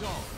Go.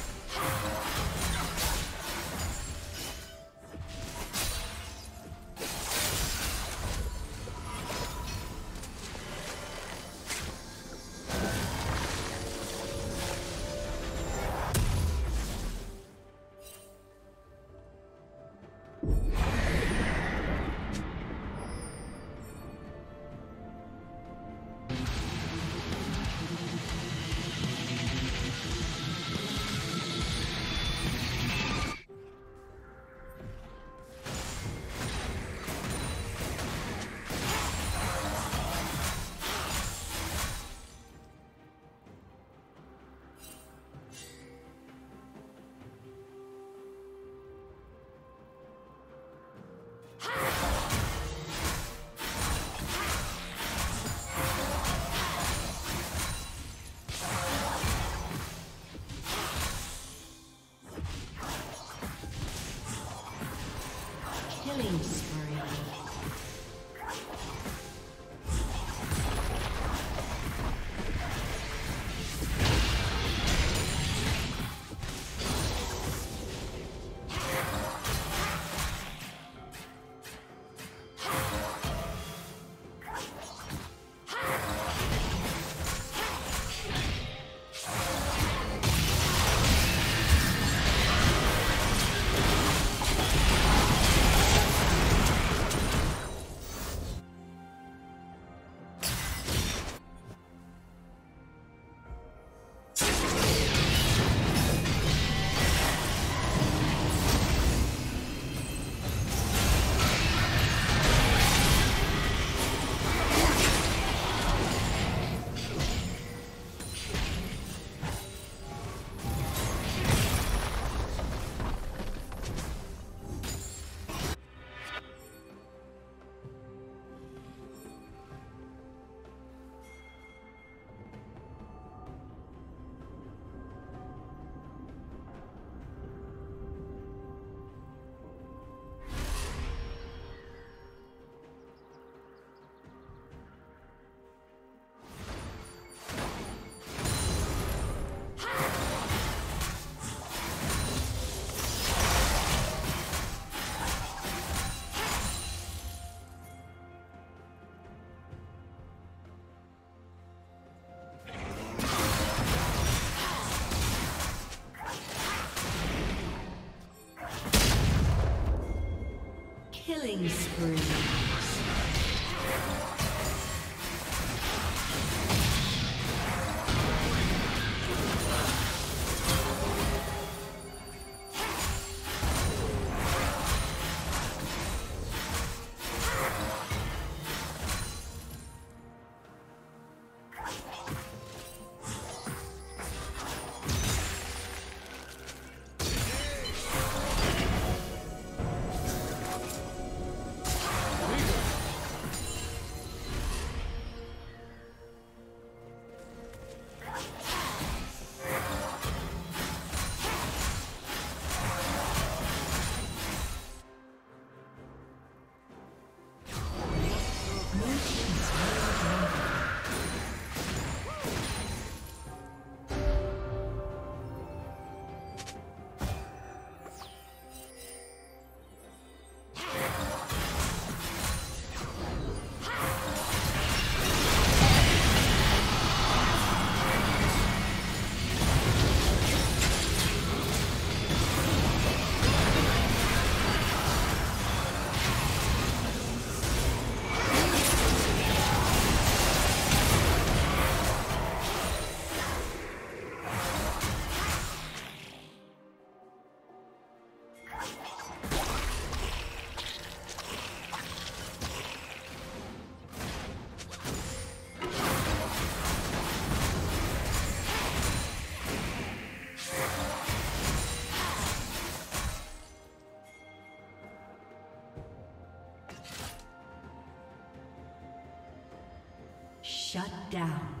Shut down.